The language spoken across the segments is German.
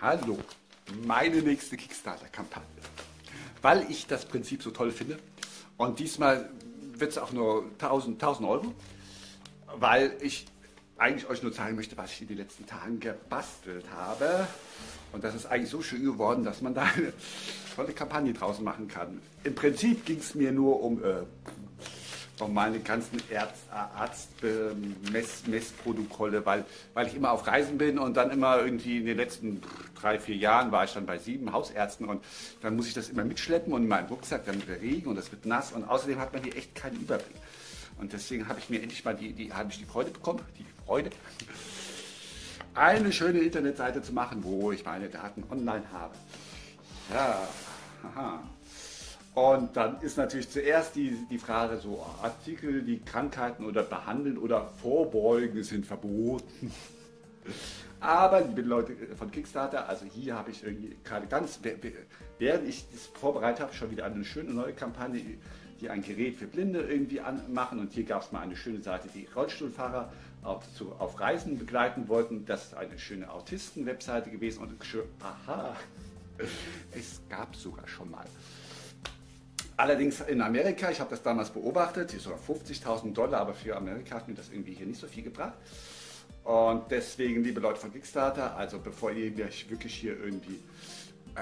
Hallo, meine nächste Kickstarter-Kampagne. Weil ich das Prinzip so toll finde. Und diesmal wird es auch nur 1000, 1000 Euro. Weil ich eigentlich euch nur zeigen möchte, was ich in den letzten Tagen gebastelt habe. Und das ist eigentlich so schön geworden, dass man da eine tolle Kampagne draußen machen kann. Im Prinzip ging es mir nur um äh, von meinen ganzen Arzt-Messprotokolle, Mess, weil, weil ich immer auf Reisen bin und dann immer irgendwie in den letzten drei, vier Jahren war ich dann bei sieben Hausärzten und dann muss ich das immer mitschleppen und in meinem Rucksack, dann wird der Regen und es wird nass und außerdem hat man hier echt keinen Überblick. Und deswegen habe ich mir endlich mal die, die, habe ich die Freude bekommen, die Freude, eine schöne Internetseite zu machen, wo ich meine Daten online habe. Ja, haha. Und dann ist natürlich zuerst die, die Frage so, Artikel, die Krankheiten oder behandeln oder vorbeugen sind verboten. Aber, liebe Leute von Kickstarter, also hier habe ich gerade ganz, während ich das vorbereitet habe, schon wieder eine schöne neue Kampagne, die ein Gerät für Blinde irgendwie anmachen. Und hier gab es mal eine schöne Seite, die Rollstuhlfahrer auf, zu, auf Reisen begleiten wollten. Das ist eine schöne Autisten-Webseite gewesen. Und aha, es gab sogar schon mal Allerdings in Amerika, ich habe das damals beobachtet, sogar 50.000 Dollar, aber für Amerika hat mir das irgendwie hier nicht so viel gebracht. Und deswegen, liebe Leute von Kickstarter, also bevor ihr euch wirklich hier irgendwie äh,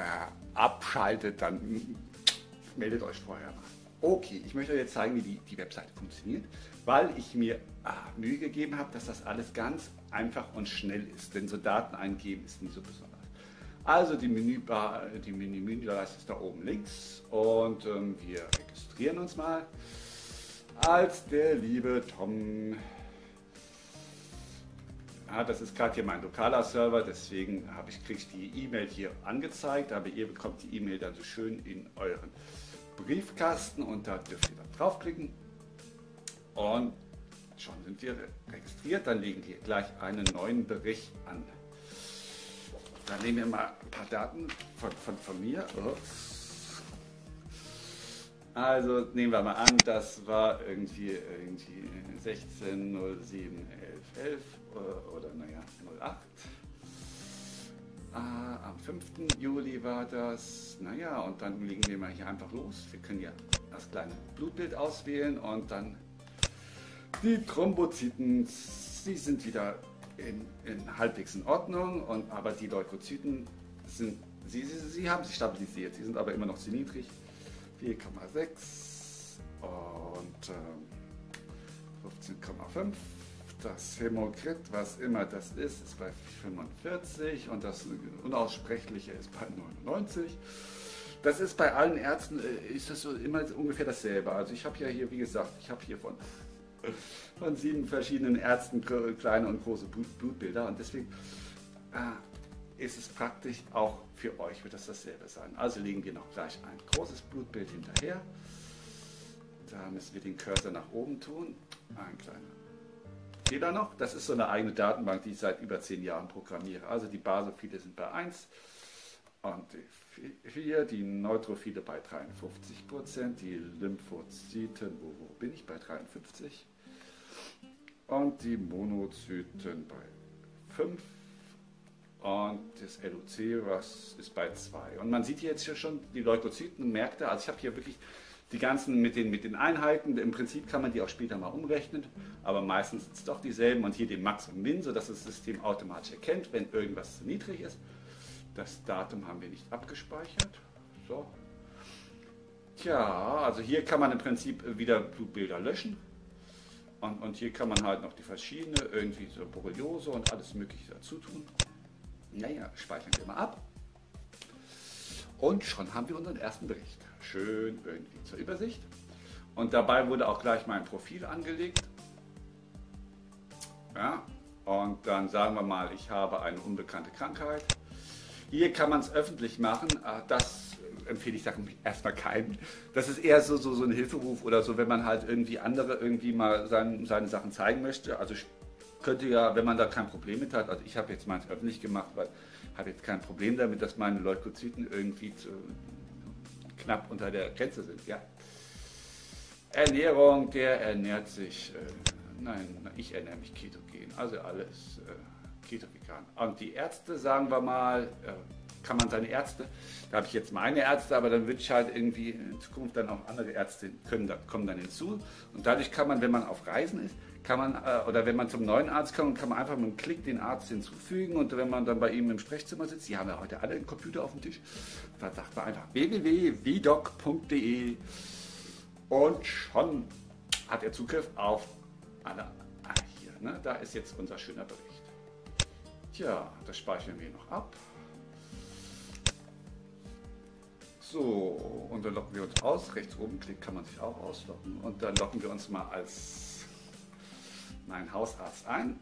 abschaltet, dann meldet euch vorher mal. Okay, ich möchte euch jetzt zeigen, wie die, die Webseite funktioniert, weil ich mir ah, Mühe gegeben habe, dass das alles ganz einfach und schnell ist. Denn so Daten eingeben ist nie so besonders. Also die Menübar, die Menüleiste ist da oben links und ähm, wir registrieren uns mal als der liebe Tom. Ja, das ist gerade hier mein lokaler Server, deswegen ich, kriege ich die E-Mail hier angezeigt, aber ihr bekommt die E-Mail dann so schön in euren Briefkasten und da dürft ihr dann draufklicken und schon sind wir registriert, dann legen wir gleich einen neuen Bericht an. Dann nehmen wir mal ein paar Daten von, von, von mir. Also nehmen wir mal an, das war irgendwie, irgendwie 16, 07, 11, 11 oder naja, 08. Ah, am 5. Juli war das. Naja, und dann legen wir mal hier einfach los. Wir können ja das kleine Blutbild auswählen und dann die Thrombozyten, sie sind wieder in, in halbwegs in Ordnung, und, aber die Leukozyten sind, sie, sie, sie haben sich stabilisiert, sie sind aber immer noch zu niedrig. 4,6 und äh, 15,5. Das Hämokrit, was immer das ist, ist bei 45 und das Unaussprechliche ist bei 99. Das ist bei allen Ärzten, äh, ist das so immer ungefähr dasselbe. Also ich habe ja hier, wie gesagt, ich habe hier von von sieben verschiedenen Ärzten kleine und große Blutbilder und deswegen äh, ist es praktisch auch für euch wird das dasselbe sein. Also legen wir noch gleich ein großes Blutbild hinterher. Da müssen wir den Cursor nach oben tun. Ein kleiner Fehler noch. Das ist so eine eigene Datenbank, die ich seit über zehn Jahren programmiere. Also die Basophile sind bei 1 und die 4, die Neutrophile bei 53 Prozent, die Lymphozyten, wo, wo bin ich, bei 53 und die Monozyten bei 5 und das LOC was ist bei 2. Und man sieht hier jetzt schon die Leukozyten und Märkte, also ich habe hier wirklich die ganzen mit den, mit den Einheiten, im Prinzip kann man die auch später mal umrechnen, aber meistens sind es doch dieselben und hier den Max und Min, sodass das System automatisch erkennt, wenn irgendwas zu niedrig ist. Das Datum haben wir nicht abgespeichert. So. Tja, also hier kann man im Prinzip wieder Blutbilder löschen. Und, und hier kann man halt noch die verschiedenen, irgendwie so Borreliose und alles Mögliche dazu tun. Naja, speichern wir mal ab. Und schon haben wir unseren ersten Bericht. Schön irgendwie zur Übersicht. Und dabei wurde auch gleich mein Profil angelegt. Ja, und dann sagen wir mal, ich habe eine unbekannte Krankheit. Hier kann man es öffentlich machen. Ah, das empfehle ich Sachen erstmal keinem. Das ist eher so, so, so ein Hilferuf oder so, wenn man halt irgendwie andere irgendwie mal sein, seine Sachen zeigen möchte. Also könnte ja, wenn man da kein Problem mit hat, also ich habe jetzt meins öffentlich gemacht, weil ich habe jetzt kein Problem damit, dass meine Leukozyten irgendwie zu, knapp unter der Grenze sind. Ja. Ernährung, der ernährt sich, äh, nein, ich ernähre mich ketogen, also alles. Äh, Keto-Vegan. Und die Ärzte, sagen wir mal, äh, kann man seine Ärzte, da habe ich jetzt meine Ärzte, aber dann würde ich halt irgendwie in Zukunft dann auch andere Ärzte können, kommen dann hinzu. Und dadurch kann man, wenn man auf Reisen ist, kann man, äh, oder wenn man zum neuen Arzt kommt, kann man einfach mit einem Klick den Arzt hinzufügen und wenn man dann bei ihm im Sprechzimmer sitzt, die haben ja heute alle einen Computer auf dem Tisch, dann sagt man einfach www.vidoc.de und schon hat er Zugriff auf alle. Ah, hier, ne? da ist jetzt unser schöner Bericht. Tja, das speichern wir noch ab. So, und dann locken wir uns aus. Rechts oben klick kann man sich auch auslocken. Und dann locken wir uns mal als mein Hausarzt ein.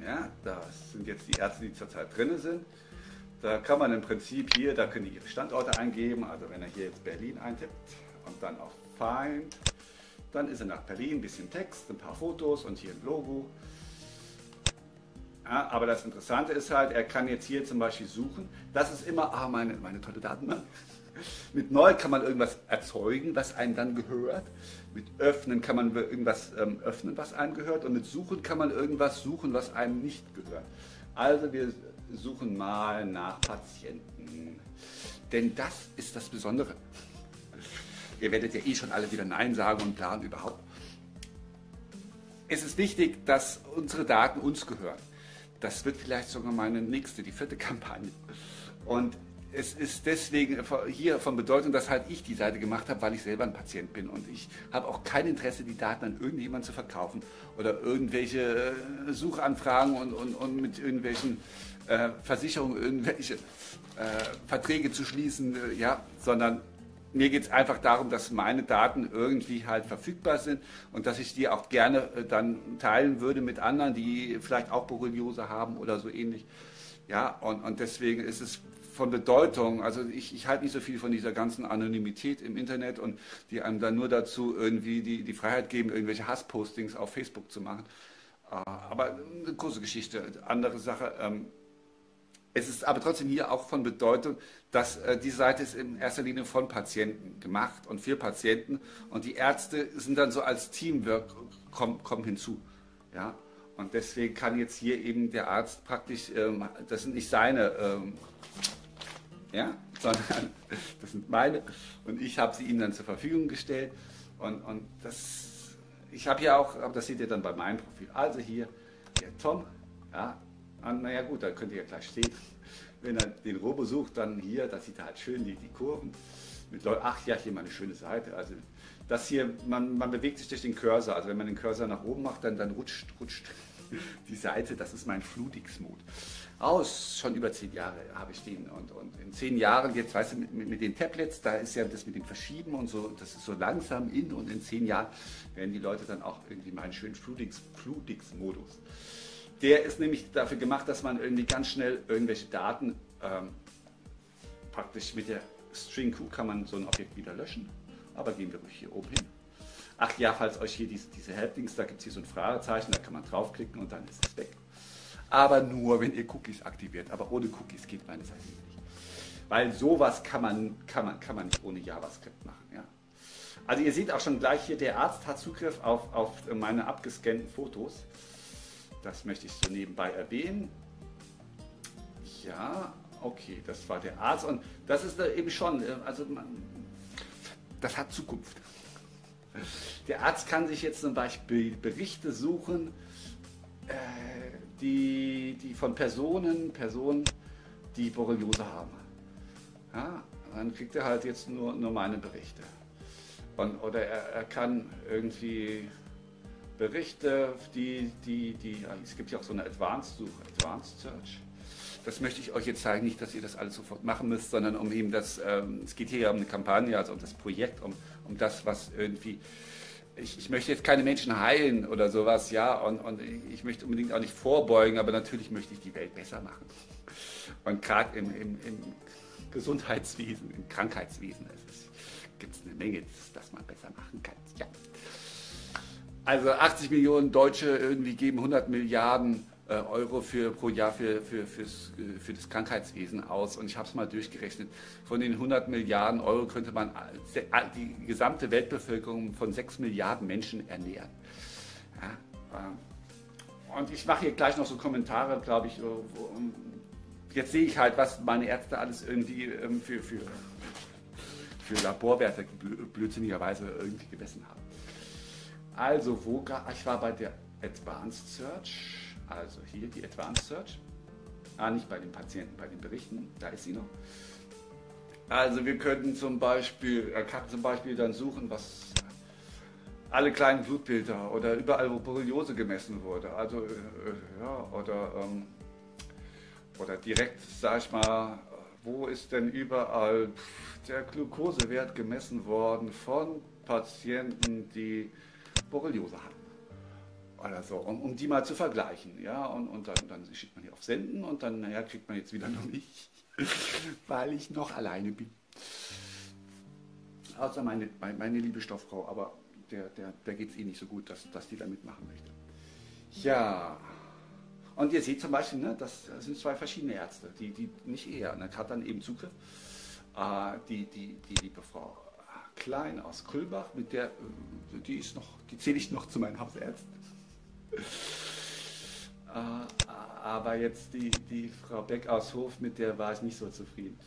Ja, das sind jetzt die Ärzte, die zurzeit drin sind. Da kann man im Prinzip hier, da können die ihre Standorte eingeben. Also wenn er hier jetzt Berlin eintippt und dann auf Find, dann ist er nach Berlin, ein bisschen Text, ein paar Fotos und hier ein Logo. Ja, aber das Interessante ist halt, er kann jetzt hier zum Beispiel suchen. Das ist immer, ah, meine, meine tolle Datenbank. Mit neu kann man irgendwas erzeugen, was einem dann gehört. Mit öffnen kann man irgendwas ähm, öffnen, was einem gehört. Und mit suchen kann man irgendwas suchen, was einem nicht gehört. Also wir suchen mal nach Patienten. Denn das ist das Besondere. Ihr werdet ja eh schon alle wieder Nein sagen und planen überhaupt. Es ist wichtig, dass unsere Daten uns gehören. Das wird vielleicht sogar meine nächste, die vierte Kampagne. Und es ist deswegen hier von Bedeutung, dass halt ich die Seite gemacht habe, weil ich selber ein Patient bin. Und ich habe auch kein Interesse, die Daten an irgendjemanden zu verkaufen oder irgendwelche äh, Suchanfragen und, und, und mit irgendwelchen äh, Versicherungen irgendwelche äh, Verträge zu schließen, äh, ja, sondern mir geht es einfach darum, dass meine Daten irgendwie halt verfügbar sind und dass ich die auch gerne äh, dann teilen würde mit anderen, die vielleicht auch Borreliose haben oder so ähnlich. Ja, und, und deswegen ist es von Bedeutung, also ich, ich halte nicht so viel von dieser ganzen Anonymität im Internet und die einem dann nur dazu irgendwie die, die Freiheit geben, irgendwelche Hasspostings auf Facebook zu machen. Äh, aber eine große Geschichte, andere Sache. Ähm, es ist aber trotzdem hier auch von Bedeutung, dass äh, die Seite ist in erster Linie von Patienten gemacht und für Patienten und die Ärzte sind dann so als Teamwork kommen, kommen hinzu. Ja? Und deswegen kann jetzt hier eben der Arzt praktisch, ähm, das sind nicht seine, ähm, ja, sondern das sind meine und ich habe sie ihm dann zur Verfügung gestellt und, und das, ich habe ja auch, aber das seht ihr dann bei meinem Profil, also hier der Tom, ja, und naja gut, da könnt ihr ja gleich stehen. Wenn er den Robo sucht, dann hier, da sieht er halt schön die, die Kurven. Mit ach ja, hier mal eine schöne Seite. Also das hier, man, man bewegt sich durch den Cursor. Also wenn man den Cursor nach oben macht, dann, dann rutscht, rutscht die Seite. Das ist mein Flutix-Mode. Aus, schon über zehn Jahre habe ich den. Und, und in zehn Jahren, jetzt weißt du, mit, mit, mit, den Tablets, da ist ja das mit dem Verschieben und so, das ist so langsam in und in zehn Jahren werden die Leute dann auch irgendwie meinen schönen Flutix-Modus. Flutix der ist nämlich dafür gemacht, dass man irgendwie ganz schnell irgendwelche Daten ähm, praktisch mit der String Q kann man so ein Objekt wieder löschen. Aber gehen wir ruhig hier oben hin. Ach ja, falls euch hier diese, diese Helplinks, da gibt es hier so ein Fragezeichen, da kann man draufklicken und dann ist es weg. Aber nur, wenn ihr Cookies aktiviert. Aber ohne Cookies geht meine Seite nicht. Weil sowas kann man, kann man, kann man nicht ohne JavaScript machen. Ja. Also ihr seht auch schon gleich hier, der Arzt hat Zugriff auf, auf meine abgescannten Fotos. Das möchte ich so nebenbei erwähnen. Ja, okay, das war der Arzt und das ist eben schon, äh, also man, das hat Zukunft. Der Arzt kann sich jetzt zum Beispiel Berichte suchen, äh, die, die von Personen, Personen, die Borreliose haben. Ja, dann kriegt er halt jetzt nur, nur meine Berichte. Und, oder er, er kann irgendwie Berichte, die, die, die, es gibt ja auch so eine Advanced-Suche, Advanced Search. Das möchte ich euch jetzt zeigen, nicht, dass ihr das alles sofort machen müsst, sondern um eben das, ähm, es geht hier ja um eine Kampagne, also um das Projekt, um, um das, was irgendwie, ich, ich möchte jetzt keine Menschen heilen oder sowas, ja, und, und ich möchte unbedingt auch nicht vorbeugen, aber natürlich möchte ich die Welt besser machen. Und gerade im, im, im Gesundheitswesen, im Krankheitswesen gibt es eine Menge, das man besser machen kann. Also 80 Millionen Deutsche irgendwie geben 100 Milliarden äh, Euro für, pro Jahr für, für, fürs, äh, für das Krankheitswesen aus. Und ich habe es mal durchgerechnet. Von den 100 Milliarden Euro könnte man die gesamte Weltbevölkerung von 6 Milliarden Menschen ernähren. Ja, ähm, und ich mache hier gleich noch so Kommentare, glaube ich. Wo, jetzt sehe ich halt, was meine Ärzte alles irgendwie ähm, für, für, für Laborwerte blödsinnigerweise irgendwie gemessen haben. Also, wo ich war bei der Advanced Search, also hier die Advanced Search. Ah, nicht bei den Patienten, bei den Berichten, da ist sie noch. Also wir könnten zum Beispiel, er kann zum Beispiel dann suchen, was alle kleinen Blutbilder oder überall, wo Borreliose gemessen wurde. Also, äh, ja, oder, ähm, oder direkt, sag ich mal, wo ist denn überall der Glukosewert gemessen worden von Patienten, die Borreliose hatten? Oder so, um, um die mal zu vergleichen. Ja? Und, und dann, dann schickt man hier auf Senden und dann naja, kriegt man jetzt wieder noch nicht, weil ich noch alleine bin. Außer meine, meine liebe Stofffrau, aber der, der, der geht es eh nicht so gut, dass, dass die da mitmachen möchte. Ja, und ihr seht zum Beispiel, ne, das sind zwei verschiedene Ärzte, die, die nicht eher, ne, hat dann eben Zugriff. Äh, die, die, die liebe Frau Klein aus Kulbach, mit der, äh, die ist noch, die zähle ich noch zu meinen Hausärzten. äh, aber jetzt die, die Frau Beck aus Hof, mit der war ich nicht so zufrieden.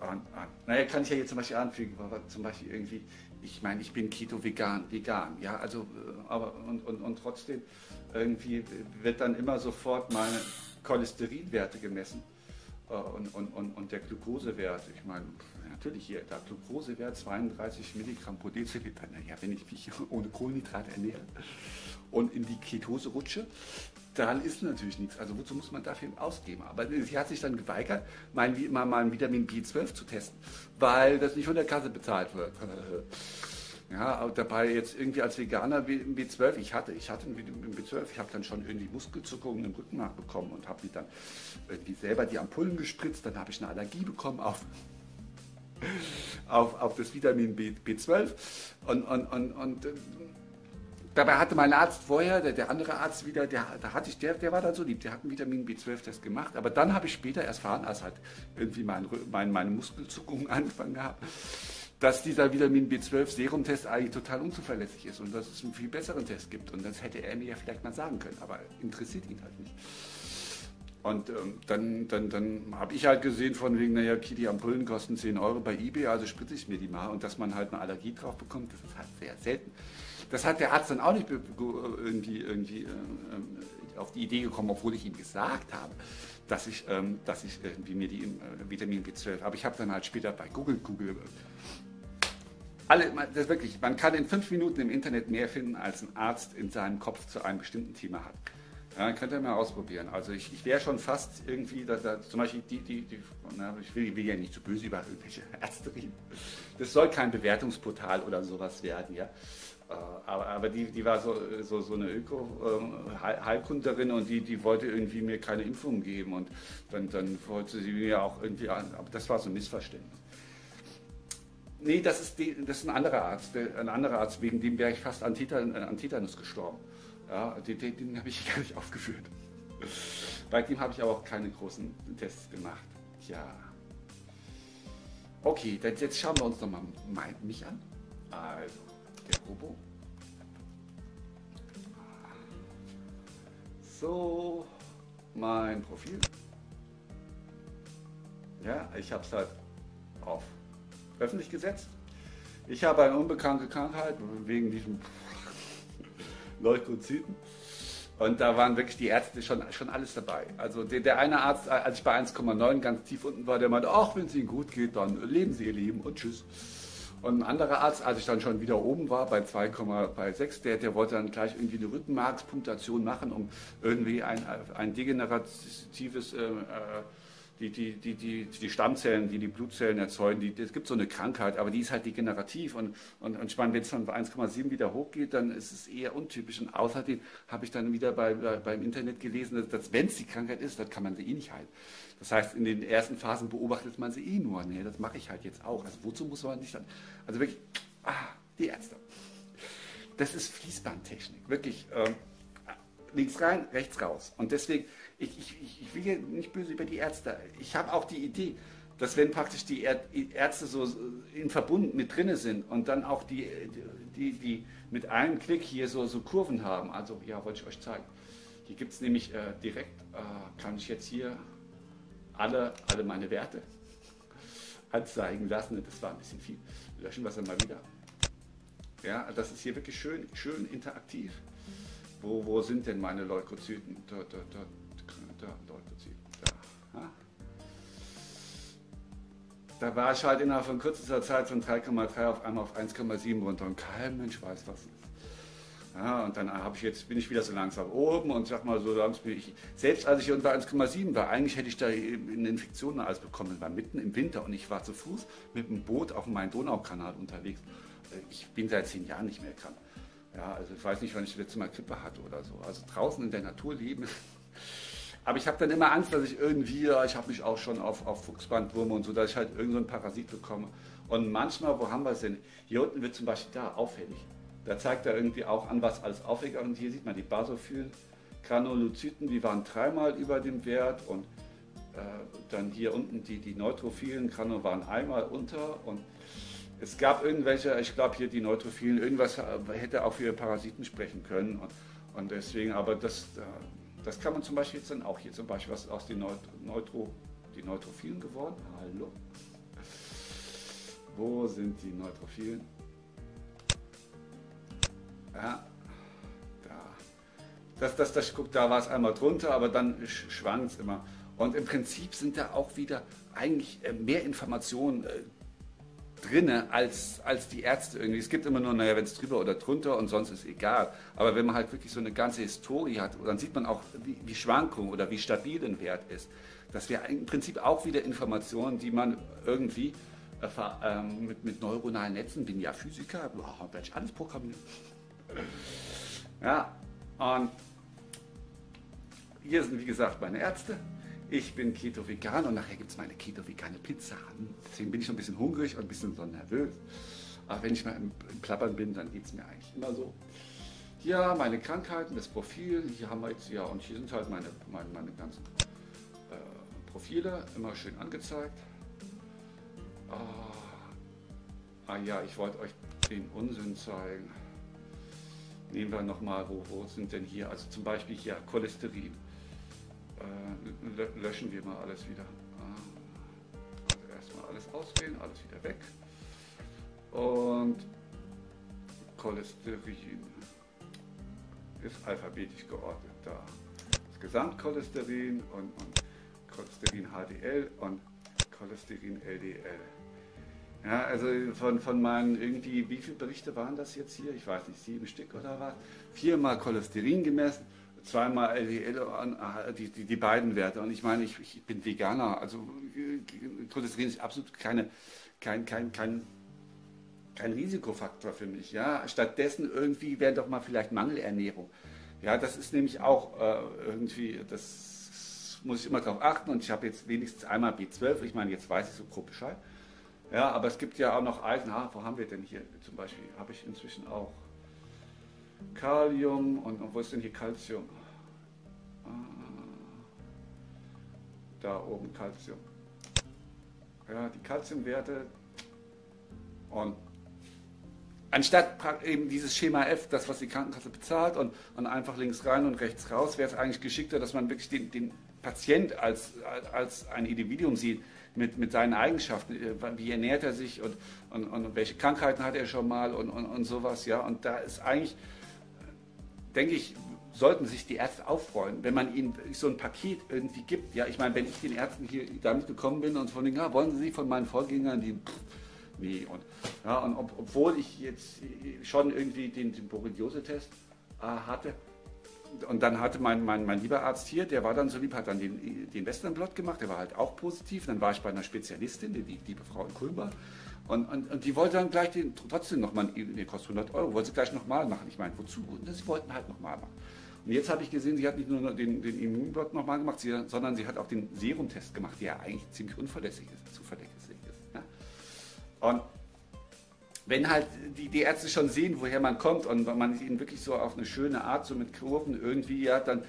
Und, und, naja, kann ich ja jetzt zum Beispiel anfügen, zum Beispiel irgendwie, ich meine, ich bin Keto-Vegan, vegan, ja, also, äh, aber, und, und, und trotzdem irgendwie wird dann immer sofort meine Cholesterinwerte gemessen und, und, und, und der Glukosewert, ich meine, natürlich hier, der Glukosewert 32 Milligramm pro Deziliter, naja, wenn ich mich ohne Kohlenhydrate ernähre und in die Ketose rutsche, daran ist natürlich nichts. Also wozu muss man dafür ausgeben? Aber sie hat sich dann geweigert, mein, mal, mal Vitamin B12 zu testen, weil das nicht von der Kasse bezahlt wird. Ja, dabei jetzt irgendwie als Veganer B12, ich hatte, ich hatte ein B12, ich habe dann schon irgendwie Muskelzuckungen im Rückenmark bekommen und habe mich dann irgendwie selber die Ampullen gespritzt, dann habe ich eine Allergie bekommen auf, auf, auf das Vitamin B, B12 und, und, und, und Dabei hatte mein Arzt vorher, der, der andere Arzt wieder, der, da hatte ich, der, der war dann so lieb, der hat einen Vitamin B12-Test gemacht. Aber dann habe ich später erst erfahren, als halt irgendwie mein, mein, meine Muskelzuckungen angefangen haben, dass dieser Vitamin B12-Serum-Test eigentlich total unzuverlässig ist und dass es einen viel besseren Test gibt. Und das hätte er mir ja vielleicht mal sagen können, aber interessiert ihn halt nicht. Und ähm, dann, dann, dann habe ich halt gesehen von wegen, naja, okay, die Ampullen kosten 10 Euro bei Ebay, also spritze ich mir die mal. Und dass man halt eine Allergie drauf bekommt, das ist halt sehr selten. Das hat der Arzt dann auch nicht irgendwie, irgendwie äh, auf die Idee gekommen, obwohl ich ihm gesagt habe, dass ich, ähm, dass ich irgendwie mir die äh, Vitamin B12, aber ich habe dann halt später bei Google, Google, alle, das wirklich, man kann in fünf Minuten im Internet mehr finden, als ein Arzt in seinem Kopf zu einem bestimmten Thema hat. Ja, könnt ihr mal ausprobieren. Also ich, ich wäre schon fast irgendwie, da, da, zum Beispiel die, die, die na, ich will, will, ja nicht zu böse über irgendwelche Ärzte reden. Das soll kein Bewertungsportal oder sowas werden, ja. Äh, aber, aber die, die war so, so, so eine Öko-Heilkunderin ähm, und die, die wollte irgendwie mir keine Impfung geben und dann, dann wollte sie mir auch irgendwie, aber das war so ein Missverständnis. Nee, das ist, die, das ist ein anderer Arzt, ein anderer Arzt, wegen dem wäre ich fast an, Titan, an Tetanus gestorben. Ja, den, den, den habe ich gar nicht aufgeführt. Bei dem habe ich aber auch keine großen Tests gemacht. Ja. Okay, jetzt schauen wir uns nochmal mich an. Also, der Robo. So, mein Profil. Ja, ich habe es halt auf öffentlich gesetzt. Ich habe eine unbekannte Krankheit wegen diesem Leukozyten. Und da waren wirklich die Ärzte schon, schon alles dabei. Also der, der eine Arzt, als ich bei 1,9 ganz tief unten war, der meinte, ach, wenn es Ihnen gut geht, dann leben Sie Ihr Leben und tschüss. Und ein anderer Arzt, als ich dann schon wieder oben war, bei 2,6, der, der wollte dann gleich irgendwie eine Rückenmarkspunktation machen, um irgendwie ein, ein degeneratives, äh, äh die, die, die, die, die Stammzellen, die die Blutzellen erzeugen, die, es gibt so eine Krankheit, aber die ist halt degenerativ. Und, und, und ich meine, wenn es von 1,7 wieder hochgeht, dann ist es eher untypisch. Und außerdem habe ich dann wieder bei, bei, beim Internet gelesen, dass, dass wenn es die Krankheit ist, dann kann man sie eh nicht heilen. Das heißt, in den ersten Phasen beobachtet man sie eh nur. Nee, das mache ich halt jetzt auch. Also wozu muss man nicht dann? Also wirklich, ah, die Ärzte. Das ist Fließbandtechnik. Wirklich ähm, links rein, rechts raus. Und deswegen, ich, ich, ich will hier nicht böse über die Ärzte. Ich habe auch die Idee, dass wenn praktisch die Ärzte so in Verbund mit drinne sind und dann auch die, die, die mit einem Klick hier so, so Kurven haben, also ja, wollte ich euch zeigen Die gibt es nämlich äh, direkt, äh, kann ich jetzt hier alle, alle meine Werte anzeigen lassen. Das war ein bisschen viel. Löschen wir es dann mal wieder. Ja, das ist hier wirklich schön, schön interaktiv. Wo, wo sind denn meine Leukozyten? Da, da, da, da Leukozyten. Da. Ja. da war ich halt innerhalb von kürzester Zeit von 3,3 auf einmal auf 1,7 runter und kein Mensch weiß, was ist. Ja, und dann habe ich jetzt, bin ich wieder so langsam oben und sag mal so langsam ich, selbst als ich unter 1,7 war, eigentlich hätte ich da eine Infektion alles bekommen, war mitten im Winter und ich war zu Fuß mit dem Boot auf meinem Donaukanal unterwegs. Ich bin seit zehn Jahren nicht mehr krank. Ja, also ich weiß nicht, wann ich das letzte Mal Grippe hatte oder so. Also draußen in der Natur leben. Aber ich habe dann immer Angst, dass ich irgendwie, ich habe mich auch schon auf, auf Fuchsbandwürmer und so, dass ich halt irgendeinen so Parasit bekomme. Und manchmal, wo haben wir es denn? Hier unten wird zum Beispiel da auffällig. Da zeigt er irgendwie auch an, was alles auffällig ist. Und hier sieht man die Basophilen Granulozyten, die waren dreimal über dem Wert und äh, dann hier unten die, die Neutrophilen Granulozyten waren einmal unter und es gab irgendwelche, ich glaube hier die Neutrophilen, irgendwas äh, hätte auch für Parasiten sprechen können und, und deswegen, aber das, äh, das kann man zum Beispiel jetzt dann auch hier zum Beispiel, was aus den Neutro, die Neutrophilen geworden? Hallo? Wo sind die Neutrophilen? Ja, da. Das, das, das, guck, da war es einmal drunter, aber dann schwankt es immer. Und im Prinzip sind da auch wieder eigentlich äh, mehr Informationen äh, drin als, als die Ärzte irgendwie. Es gibt immer nur, naja, wenn es drüber oder drunter und sonst ist egal. Aber wenn man halt wirklich so eine ganze Historie hat, dann sieht man auch, wie, wie Schwankung oder wie stabil ein Wert ist. Das wäre im Prinzip auch wieder Informationen, die man irgendwie äh, mit, mit neuronalen Netzen, bin ja Physiker, oh, werde ich alles programmieren. Ja, und hier sind wie gesagt meine Ärzte. Ich bin Keto-Vegan und nachher gibt es meine Keto-Vegane Pizza. Deswegen bin ich schon ein bisschen hungrig und ein bisschen so nervös. Aber wenn ich mal im, Plappern bin, dann geht es mir eigentlich immer so. Hier meine Krankheiten, das Profil. Hier haben wir jetzt, ja, und hier sind halt meine, meine, meine ganzen äh, Profile immer schön angezeigt. Ah, ah ja, ich wollte euch den Unsinn zeigen. Nehmen wir nochmal, wo, wo sind denn hier, also zum Beispiel hier Cholesterin. Äh, löschen wir mal alles wieder. Ah, also erstmal alles ausgehen, alles wieder weg. Und Cholesterin ist alphabetisch geordnet da. Das Gesamtcholesterin und, und Cholesterin HDL und Cholesterin LDL. Ja, also von, von meinen irgendwie, wie viele Berichte waren das jetzt hier? Ich weiß nicht, sieben Stück oder was? Viermal Cholesterin gemessen, zweimal LDL, ah, die, die, die beiden Werte. Und ich meine, ich, ich bin Veganer, also Cholesterin ist absolut keine, kein, kein, kein, kein Risikofaktor für mich. Ja? Stattdessen irgendwie wäre doch mal vielleicht Mangelernährung. Ja, das ist nämlich auch äh, irgendwie, das muss ich immer darauf achten und ich habe jetzt wenigstens einmal B12, ich meine, jetzt weiß ich so grob Bescheid. Ja, aber es gibt ja auch noch Eisen. Ah, wo haben wir denn hier zum Beispiel? Habe ich inzwischen auch Kalium und, und wo ist denn hier Calcium? Ah, da oben Calcium. Ja, die Calciumwerte und anstatt eben dieses Schema F, das was die Krankenkasse bezahlt und, und einfach links rein und rechts raus, wäre es eigentlich geschickter, dass man wirklich den, den Patient als, als ein Individuum sieht, mit, mit seinen Eigenschaften, äh, wie ernährt er sich und, und, und welche Krankheiten hat er schon mal und, und, und sowas. Ja? Und da ist eigentlich, denke ich, sollten sich die Ärzte auffreuen, wenn man ihnen so ein Paket irgendwie gibt. Ja, ich meine, wenn ich den Ärzten hier damit gekommen bin und von denen, ja, wollen Sie von meinen Vorgängern, die, nee. Und, ja, und ob, obwohl ich jetzt schon irgendwie den, den Borreliose-Test äh, hatte, und dann hatte mein, mein, mein lieber Arzt hier, der war dann so lieb, hat dann den, den Westernblot gemacht, der war halt auch positiv. Dann war ich bei einer Spezialistin, die, die liebe Frau in Kulmbach. Und, und, und, die wollte dann gleich den, trotzdem nochmal, der kostet 100 Euro, wollte sie gleich nochmal machen. Ich meine, wozu? Sie wollten halt nochmal machen. Und jetzt habe ich gesehen, sie hat nicht nur den, den Immunblot nochmal gemacht, sie, sondern sie hat auch den Serumtest gemacht, der ja eigentlich ziemlich unverlässig ist, zuverlässig ist. Ja? Und wenn halt die, die, Ärzte schon sehen, woher man kommt und man ihn wirklich so auf eine schöne Art, so mit Kurven irgendwie, ja, dann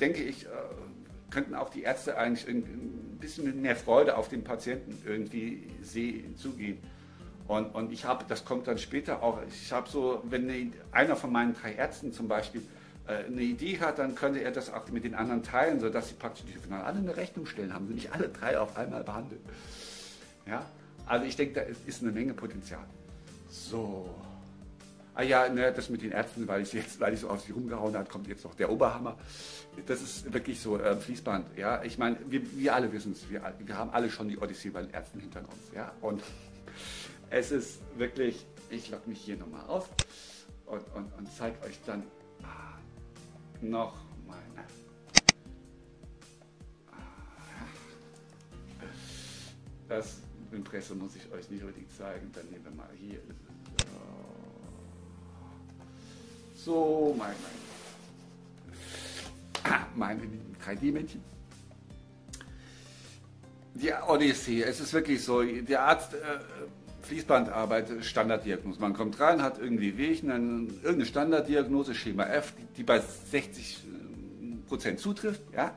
denke ich, äh, könnten auch die Ärzte eigentlich ein bisschen mehr Freude auf den Patienten irgendwie sehen, zugehen. Und, und ich habe, das kommt dann später auch, ich habe so, wenn einer von meinen drei Ärzten zum Beispiel äh, eine Idee hat, dann könnte er das auch mit den anderen teilen, sodass sie praktisch die alle eine Rechnung stellen, haben sie nicht alle drei auf einmal behandelt. Ja? Also ich denke, da ist eine Menge Potenzial. So. Ah ja, ne, das mit den Ärzten, weil ich jetzt, weil ich so auf sie rumgehauen habe, kommt jetzt noch der Oberhammer. Das ist wirklich so äh, Fließband. Ja, ich meine, wir, wir alle wissen es. Wir, wir haben alle schon die Odyssee bei den Ärzten hinter uns. Ja, und es ist wirklich. Ich logge mich hier nochmal auf und, und, und zeige euch dann ah, noch meine. Ah, das Impressum muss ich euch nicht unbedingt zeigen. Dann nehmen wir mal hier. So, mein, mein, ah, meine 3D-Männchen. Die Odyssee, es ist wirklich so, der Arzt, äh, Fließbandarbeit, Standarddiagnose. Man kommt rein, hat irgendwie Wehchen, irgendeine Standarddiagnose, Schema F, die, die bei 60 Prozent zutrifft, ja.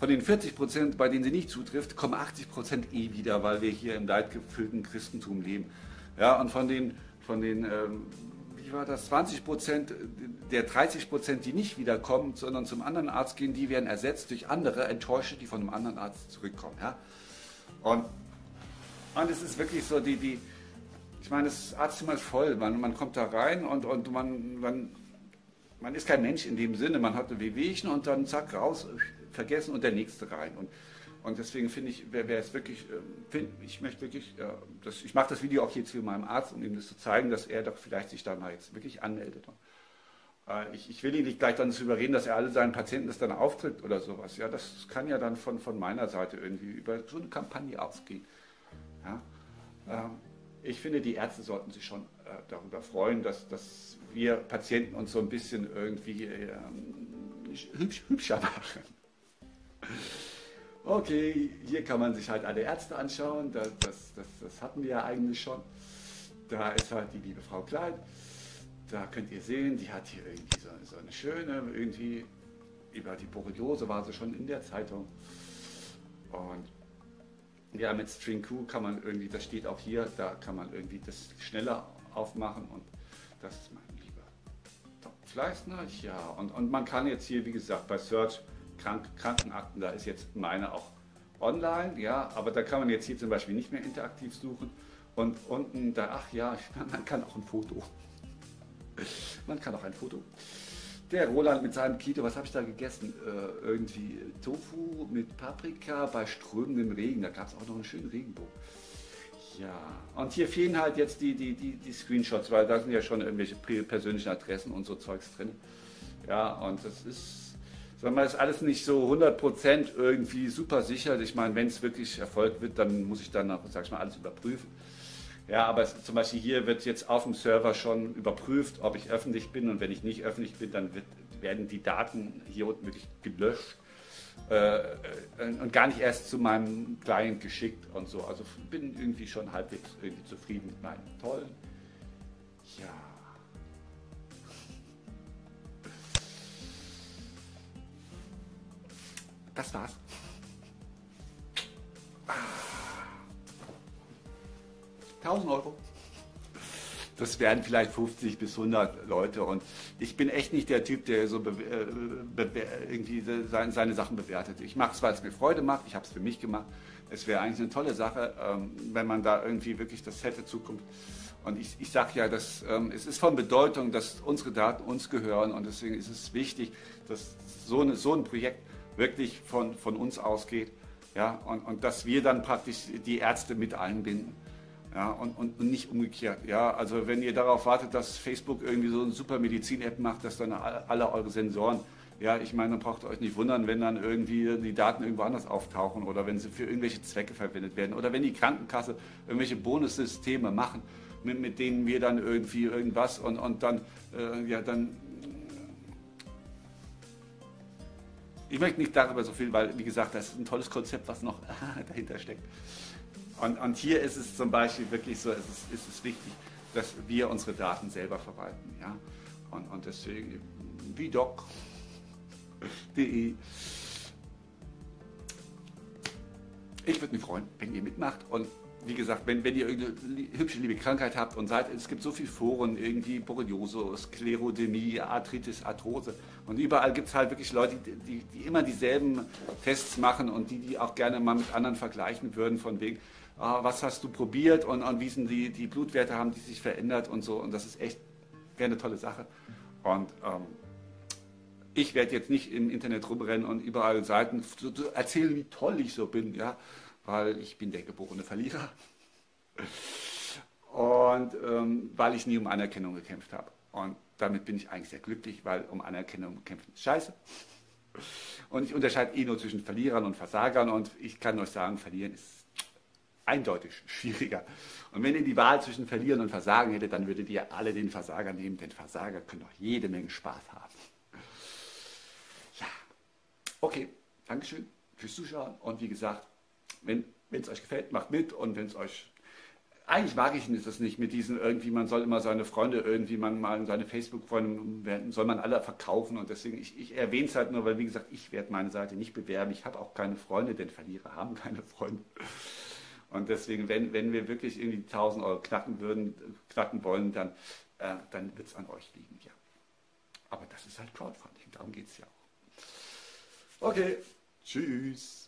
Von den 40 Prozent, bei denen sie nicht zutrifft, kommen 80 Prozent eh wieder, weil wir hier im leidgefüllten Christentum leben. Ja, und von den, von den ähm, war das, 20 Prozent der 30 Prozent, die nicht wiederkommen, sondern zum anderen Arzt gehen, die werden ersetzt durch andere Enttäuschte, die von einem anderen Arzt zurückkommen. Ja? Und, und es ist wirklich so, die, die, ich meine, das Arztzimmer ist voll, man, man kommt da rein und, und man, man, man ist kein Mensch in dem Sinne, man hat ein Wehwehchen und dann zack, raus, vergessen und der nächste rein. Und, und deswegen finde ich, wer, es wirklich, äh, ich möchte wirklich, äh, das, ich mache das Video auch jetzt für meinem Arzt, um ihm das zu zeigen, dass er doch vielleicht sich da mal jetzt wirklich anmeldet. Äh, ich, ich, will ihn nicht gleich dann zu überreden, dass er alle seinen Patienten das dann auftritt oder sowas. Ja, das kann ja dann von, von meiner Seite irgendwie über so eine Kampagne ausgehen. Ja, ähm, ich finde, die Ärzte sollten sich schon äh, darüber freuen, dass, dass wir Patienten uns so ein bisschen irgendwie ähm, hübsch, hübscher machen. Okay, hier kann man sich halt alle Ärzte anschauen, das, das, das, das hatten wir ja eigentlich schon. Da ist halt die liebe Frau Klein. Da könnt ihr sehen, die hat hier irgendwie so, so eine schöne, irgendwie über die Borreliose war sie schon in der Zeitung. Und ja, mit String Q kann man irgendwie, das steht auch hier, da kann man irgendwie das schneller aufmachen und das ist mein lieber Dr. Fleißner. Ja, und, und man kann jetzt hier, wie gesagt, bei Search Krank Krankenakten, da ist jetzt meine auch online, ja, aber da kann man jetzt hier zum Beispiel nicht mehr interaktiv suchen. Und unten, da, ach ja, man kann auch ein Foto. Man kann auch ein Foto. Der Roland mit seinem Keto, was habe ich da gegessen? Äh, irgendwie Tofu mit Paprika bei strömendem Regen. Da gab es auch noch einen schönen Regenbogen. Ja, und hier fehlen halt jetzt die, die, die, die Screenshots, weil da sind ja schon irgendwelche persönlichen Adressen und so Zeugs drin. Ja, und das ist, sagen wir, ist alles nicht so 100% irgendwie super sicher. Ich meine, wenn es wirklich Erfolg wird, dann muss ich dann, auch, sag ich mal, alles überprüfen. Ja, aber es, zum Beispiel hier wird jetzt auf dem Server schon überprüft, ob ich öffentlich bin und wenn ich nicht öffentlich bin, dann wird, werden die Daten hier unten wirklich gelöscht äh, äh, und gar nicht erst zu meinem Client geschickt und so. Also bin irgendwie schon halbwegs irgendwie zufrieden mit meinen tollen. Ja. Das war's. 1000 Euro. Das wären vielleicht 50 bis 100 Leute. Und ich bin echt nicht der Typ, der so äh, irgendwie seine, seine, Sachen bewertet. Ich mache es, weil es mir Freude macht. Ich habe es für mich gemacht. Es wäre eigentlich eine tolle Sache, ähm, wenn man da irgendwie wirklich das hätte Zukunft. Und ich, ich sage ja, dass, ähm, es ist von Bedeutung, dass unsere Daten uns gehören. Und deswegen ist es wichtig, dass so, eine, so ein Projekt wirklich von, von uns ausgeht. Ja, und, und dass wir dann praktisch die Ärzte mit einbinden. Ja, und, und, und, nicht umgekehrt. Ja, also wenn ihr darauf wartet, dass Facebook irgendwie so eine super Medizin-App macht, dass dann alle eure Sensoren, ja, ich meine, dann braucht ihr euch nicht wundern, wenn dann irgendwie die Daten irgendwo anders auftauchen oder wenn sie für irgendwelche Zwecke verwendet werden oder wenn die Krankenkasse irgendwelche Bonussysteme machen, mit, mit denen wir dann irgendwie irgendwas und, und dann, äh, ja, dann ich möchte nicht darüber so viel, weil, wie gesagt, das ist ein tolles Konzept, was noch dahinter steckt. Und, und hier ist es zum Beispiel wirklich so, es ist, ist es wichtig, dass wir unsere Daten selber verwalten. Ja? Und, und deswegen, wie doc.de. Ich würde mich freuen, wenn ihr mitmacht. Und wie gesagt, wenn, wenn ihr irgendeine hübsche liebe Krankheit habt und seid, es gibt so viele Foren, irgendwie Borreliose, Sklerodämie, Arthritis, Arthrose. Und überall gibt es halt wirklich Leute, die, die, immer dieselben Tests machen und die, die auch gerne mal mit anderen vergleichen würden, von wegen, ah, was hast du probiert und, und wie sind die, die Blutwerte haben die sich verändert und so. Und das ist echt, eine tolle Sache. Und ähm, ich werde jetzt nicht im Internet rumrennen und überall Seiten erzählen, wie toll ich so bin, ja, weil ich bin der geborene Verlierer. Und ähm, weil ich nie um Anerkennung gekämpft habe. Und damit bin ich eigentlich sehr glücklich, weil um Anerkennung kämpfen ist scheiße. Und ich unterscheide eh nur zwischen Verlierern und Versagern und ich kann euch sagen, verlieren ist eindeutig schwieriger. Und wenn ihr die Wahl zwischen Verlieren und Versagen hättet, dann würdet ihr alle den Versager nehmen, denn Versager können auch jede Menge Spaß haben. Ja, okay, Dankeschön fürs Zuschauen und wie gesagt, wenn es euch gefällt, macht mit und wenn es euch eigentlich mag ich das nicht mit diesen irgendwie, man soll immer seine Freunde irgendwie, man mal seine Facebook-Freunde soll man alle verkaufen und deswegen, ich, ich erwähne es halt nur, weil wie gesagt, ich werde meine Seite nicht bewerben, ich habe auch keine Freunde, denn Verlierer haben keine Freunde. Und deswegen, wenn, wenn wir wirklich irgendwie 1000 Euro knacken würden, knacken wollen, dann, äh, dann wird es an euch liegen, ja. Aber das ist halt Crowdfunding, darum geht es ja auch. Okay, tschüss.